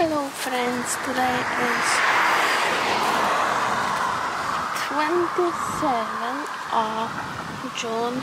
Hello friends, today is 27 of June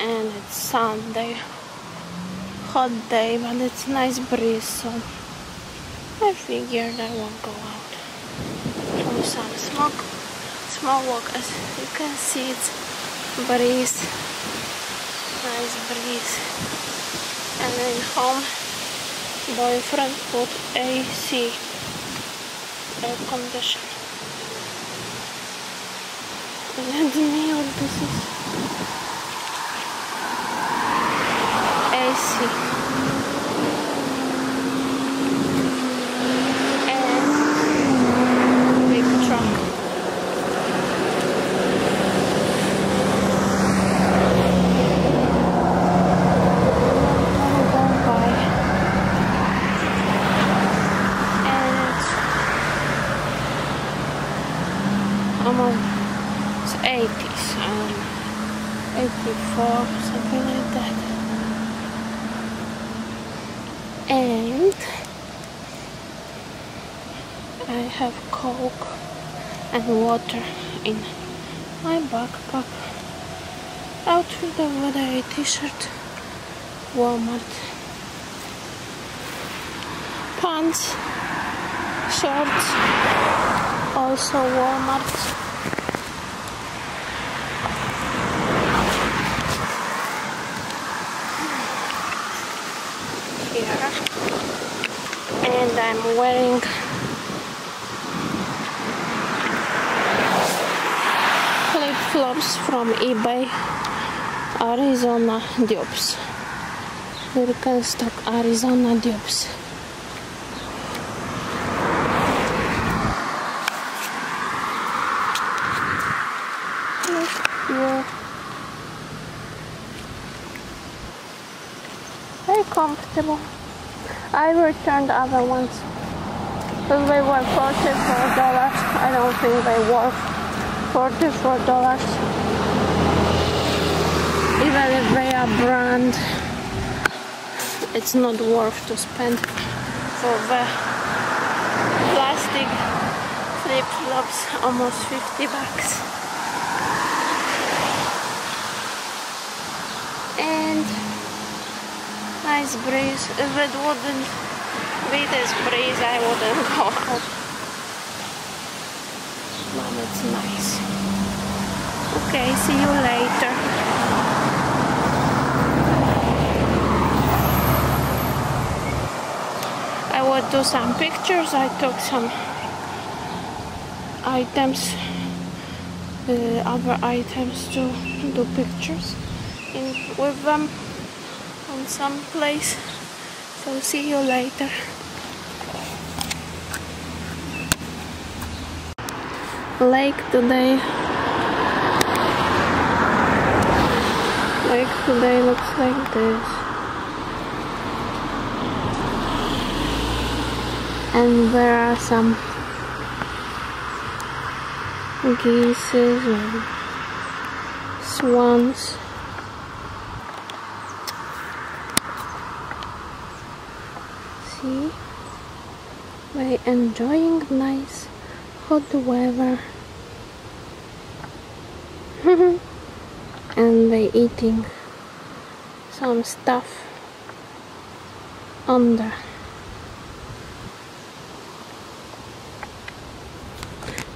and it's Sunday. Hot day but it's nice breeze so I figured I won't go out. Do some smoke, small walk as you can see it's breeze, nice breeze and then home boyfriend put AC air condition. That me or this is AC? And big truck. Gone by. and it's almost it's 80s, um, 84, something like that. And I have coke and water in my backpack. Outfit over there, t-shirt, Walmart pants, shorts, also Walmart. And I'm wearing from eBay Arizona dupes. American Arizona dupes. Yeah. Very comfortable. I returned the other ones because they were purchased for a dollar. I don't think they work. 44 dollars even if they are brand it's not worth to spend for the plastic flip-flops almost 50 bucks. And nice breeze if it wouldn't be this breeze I wouldn't go Nice. Okay, see you later. I will do some pictures. I took some items, uh, other items to do pictures in with them on some place. So see you later. Lake today. Lake today looks like this. And there are some geese and swans. see by enjoying nice hot weather. And they eating some stuff under.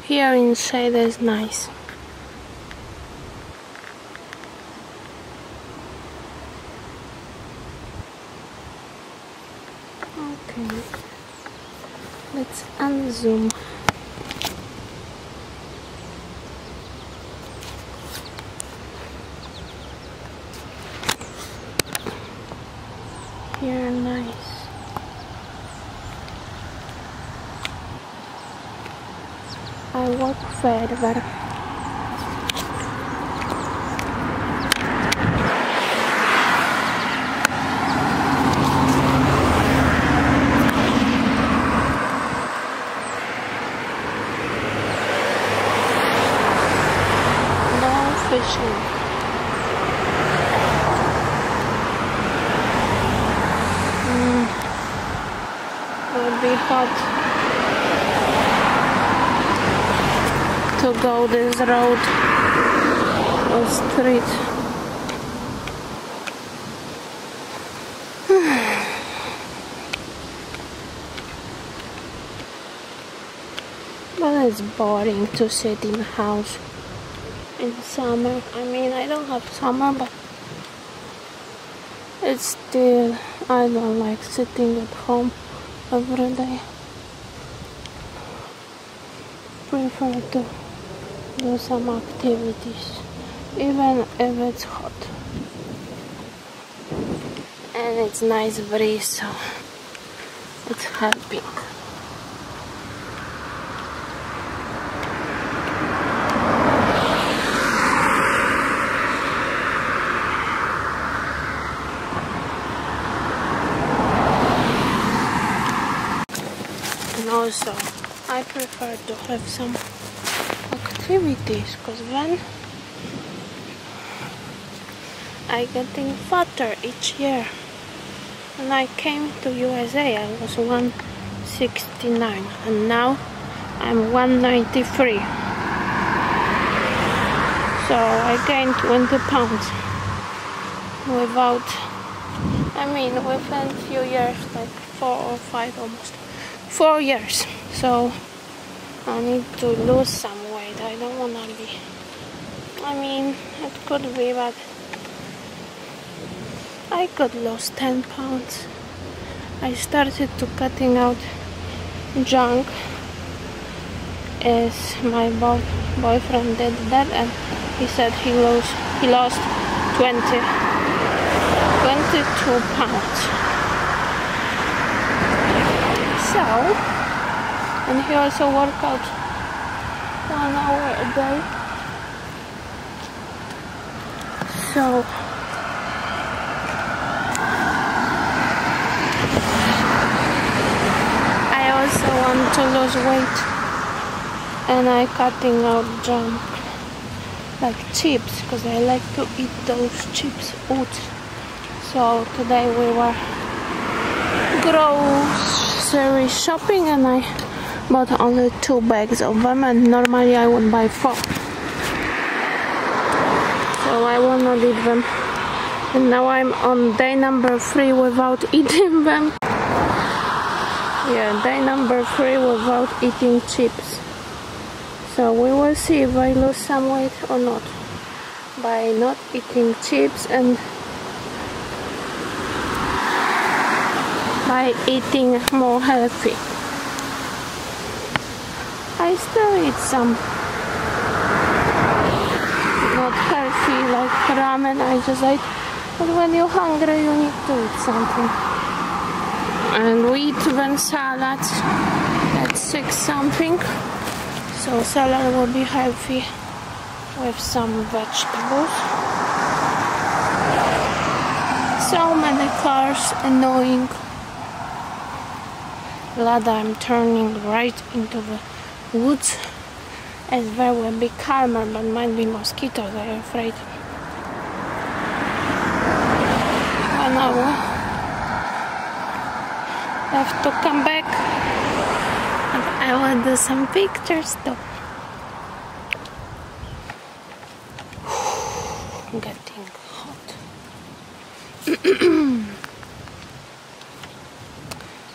Here inside is nice. Okay, let's unzoom. Here, nice. I walk further. No fishing. Be hot to go this road or street. but it's boring to sit in house in summer. I mean, I don't have summer, but it's still, I don't like sitting at home every day. Prefer to do some activities, even if it's hot. And it's nice breeze, so it's helping. And also I prefer to have some activities because when I getting fatter each year when I came to USA I was 169 and now I'm 193 so I gained 20 pounds without I mean within a few years like four or five almost four years. So I need to lose some weight. I don't want to be I mean it could be but I could lose 10 pounds. I started to cutting out junk as my boy boyfriend did that and he said he lost he lost 20 22 pounds. So and he also work out one hour a day so I also want to lose weight. And I cutting out junk like chips because I like to eat those chips oats. So today we were grocery shopping and I bought only two bags of them and normally I would buy four. So I will not eat them. And now I'm on day number three without eating them. Yeah, day number three without eating chips. So we will see if I lose some weight or not by not eating chips and by eating more healthy. I still eat some not healthy like ramen I just ate but when you're hungry you need to eat something. And we eat even salads at 6 something so salad will be healthy with some vegetables. So many cars annoying. Glad I'm turning right into the woods. As there will be calmer but might be mosquitoes I'm afraid. One hour. I have to come back. And I will do some pictures though. Getting hot.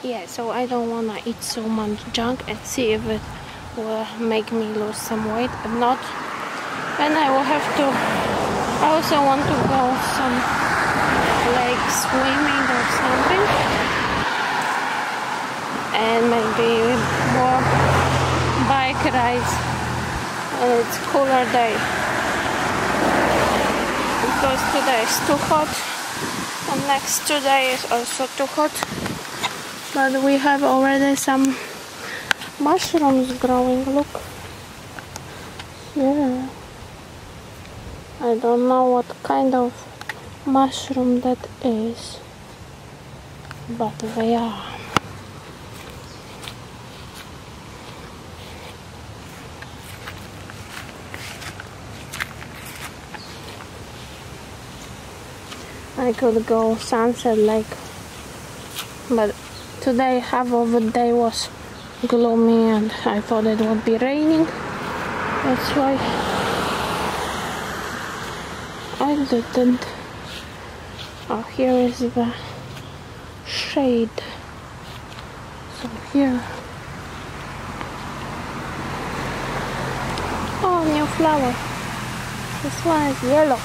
Yeah so I don't wanna eat so much junk and see if it will make me lose some weight if not. And I will have to I also want to go some like swimming or something. And maybe more bike rides. And it's cooler day. Because today is too hot. And next two days is also too hot. But we have already some mushrooms growing look. Yeah. I don't know what kind of mushroom that is but they are. I could go sunset lake but today half of the day was gloomy and I thought it would be raining. That's why I didn't. Oh, here is the shade. So here. Oh, new flower. This one is yellow.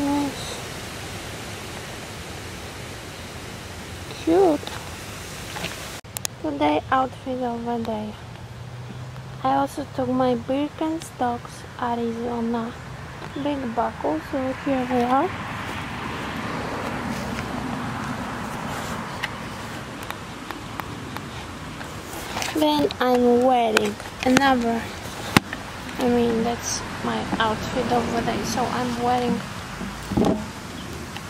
Nice. Cute. Today outfit of the day. I also took my Birkenstocks Arizona big buckle, so here they are. Then I'm wearing another, I mean that's my outfit of the day, so I'm wearing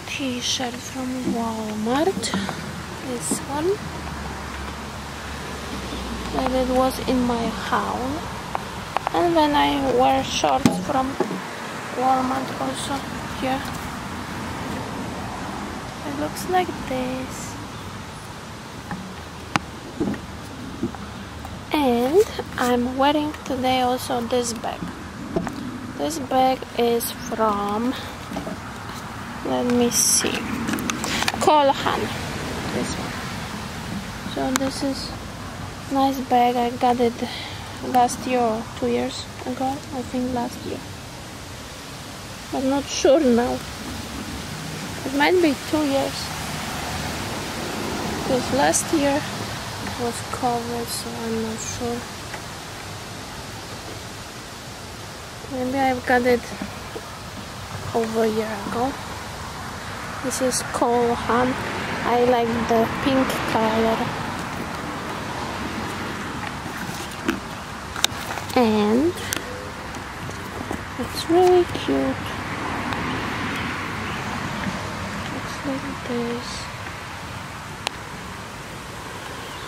t-shirt from Walmart, this one, and it was in my house, and then I wear shorts from Walmart also here, it looks like this. and I'm wearing today also this bag. This bag is from let me see Cole Haan this one. So this is nice bag I got it last year or two years ago I think last year. I'm not sure now. It might be two years. Because last year was covered so I'm not sure. Maybe I've got it over a year ago. This is Cole Haan I like the pink color. And it's really cute. Looks like this.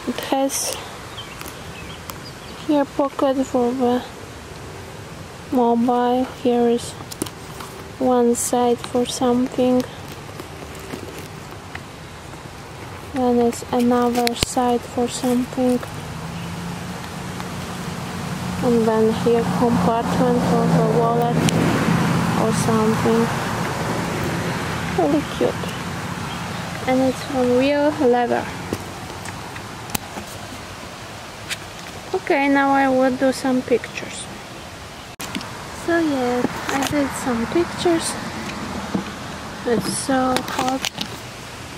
It has here pocket for the mobile. Here is one side for something another side for something and then here compartment for the wallet or something really cute and it's from real leather Okay, now I will do some pictures. So yeah, I did some pictures. It's so hot,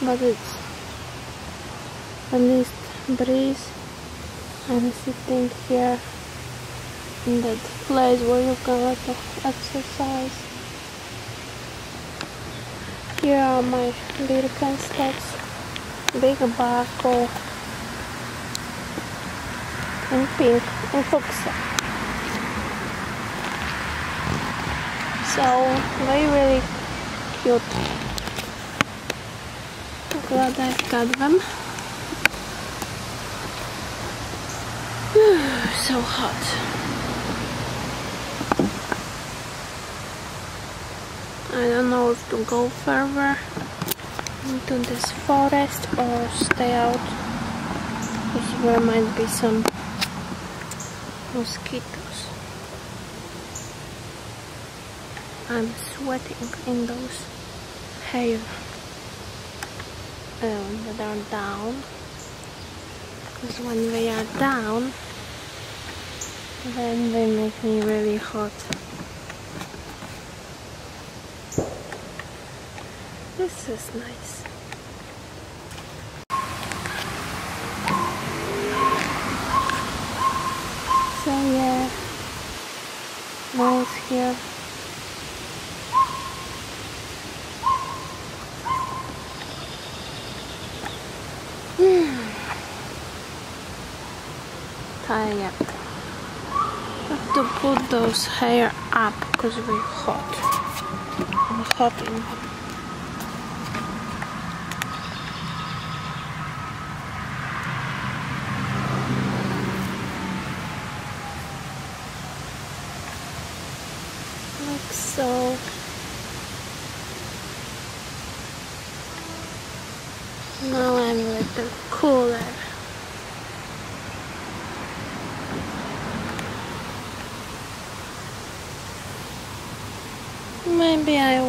but it's at least breeze. I'm sitting here in that place where you can let exercise. Here are my Birkenstocks, big buckle, in pink and fuchsia. So very really cute. Glad I've got them. So hot. I don't know if to go further into this forest or stay out because there might be some mosquitoes. I'm sweating in those hair um, that are down because when they are down then they make me really hot. This is nice. So yeah, nice here. Have to put those hair up because we're hot. I'm hot in like so Now I'm a little cooler. Maybe I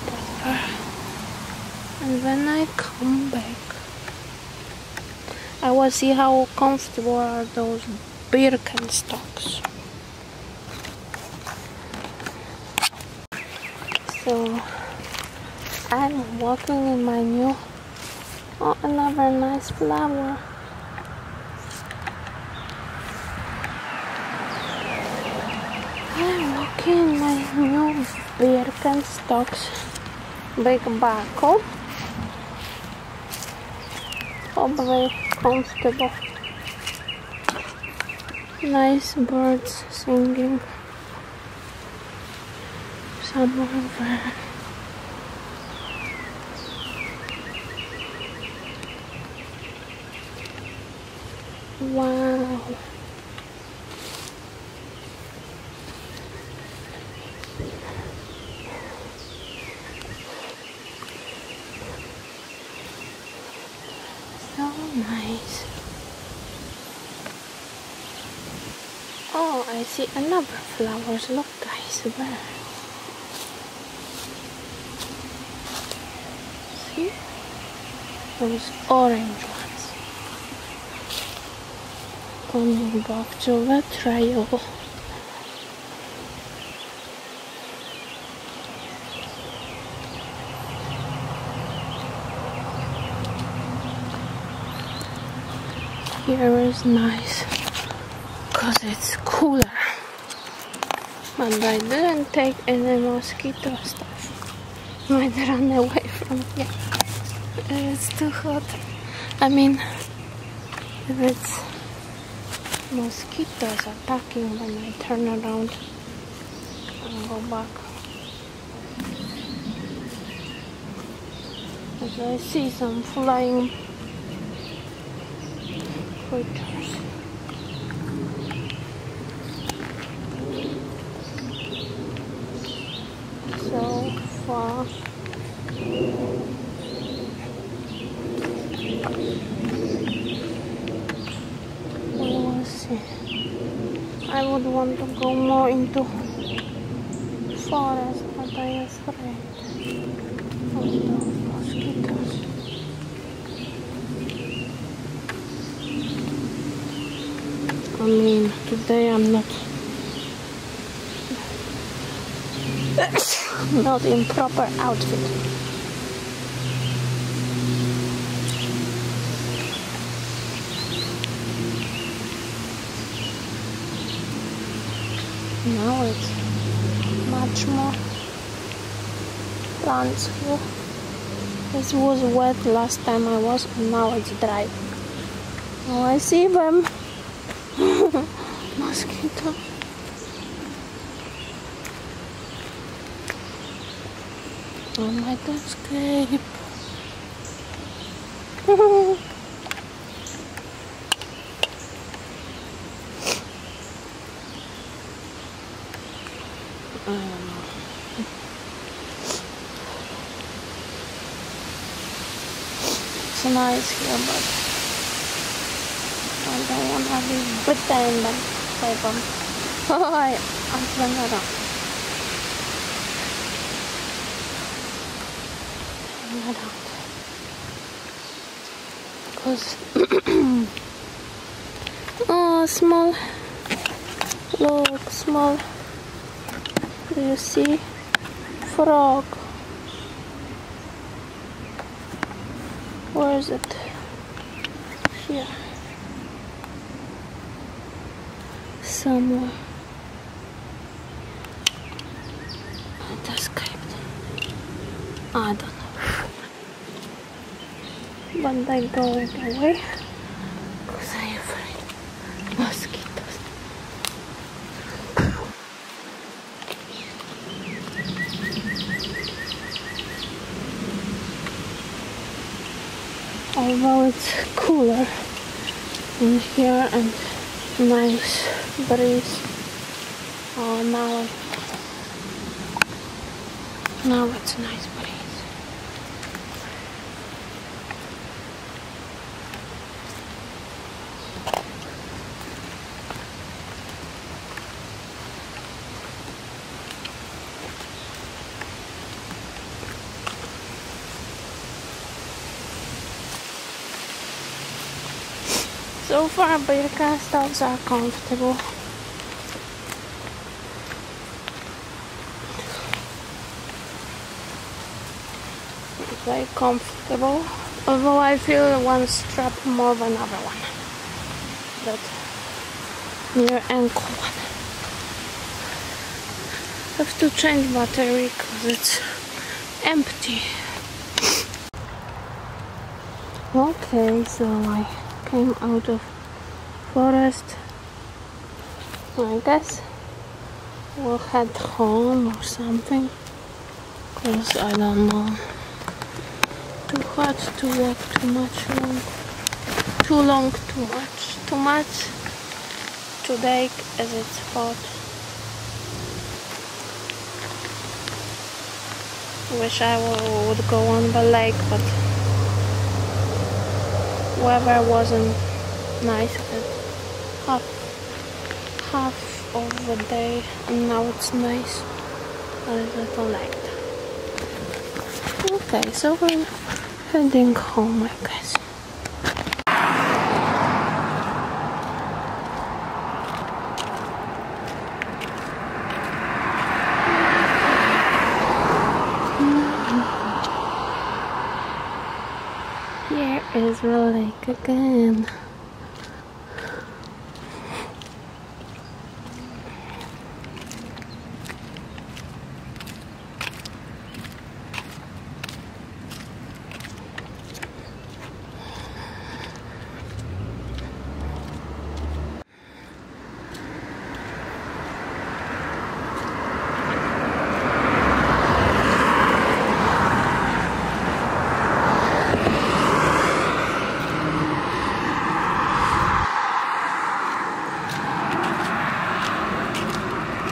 And when I come back, I will see how comfortable are those Birkenstocks. So I'm walking in my new oh another nice flower. I'm walking in my new Birkenstocks big buckle. Very comfortable. Nice birds singing somewhere there. Wow. So nice. Oh, I see another flowers. Look guys, where? See? Those orange ones. Coming back to the trail. Here is nice because it's cooler. But I didn't take any mosquito stuff. Might run away from here. It's too hot. I mean, if it's mosquitoes attacking when I turn around and go back. As I see some flying. So far. We will see. I would want to go more into forest, but I am afraid of the mosquitoes. I mean, today I'm not not in proper outfit. Now it's much more plants here. This was wet last time I was, and now it's dry. Oh, I see them. Mosquito. I might escape. Here, but I don't want to be bitten by them. Oh, I, I turned that that. Because, oh, small, look, small. Do you see? Frog. Where is it? Here. Somewhere. It escaped. I don't know. But they're going away. batteries. Oh, now, now it's nice batteries. So far, Birkenstocks are comfortable. Comfortable, although I feel one strap more than other one. That near ankle one. Have to change battery because it's empty. Okay, so I came out of forest. I guess we'll head home or something. Cause I don't know. Too hot to walk too much long. Too long too much. Too much today as it's hot. Wish I would go on the lake but weather wasn't nice half half of the day and now it's nice a little late okay so we're heading home I guess is the lake again.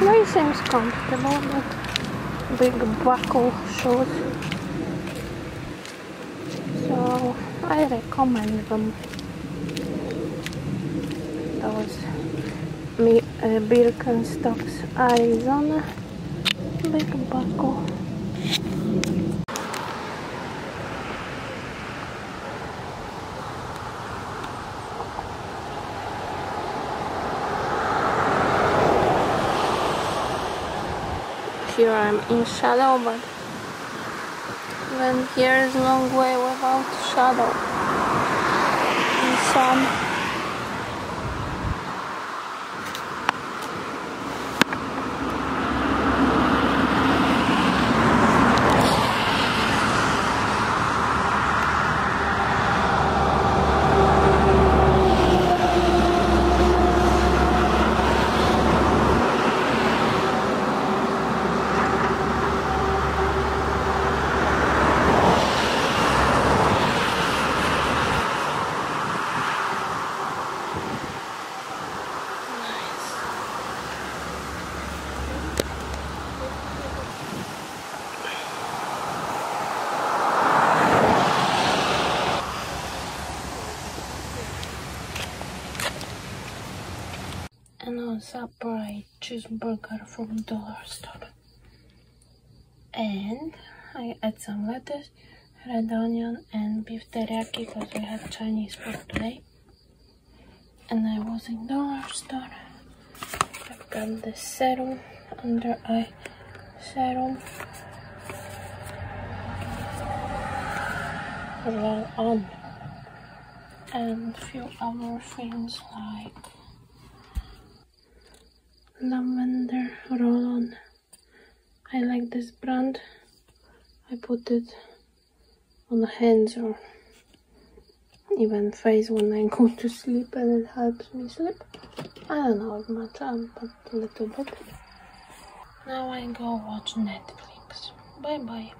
They seems comfortable, buckle shoes. So I recommend them. Those me uh, Birkenstocks Arizona big buckle. Here I'm in shadow but even here is long way without shadow and sun Subway cheeseburger from dollar store. And I add some lettuce, red onion and beef teriyaki because we had Chinese food today. And I was in dollar store. I've got the serum, under eye serum. Roll on um, and few other things like lavender roll-on I like this brand. I put it on the hands or even face when I go to sleep and it helps me sleep. I don't know how much um, but a little bit. Now I go watch Netflix. Bye bye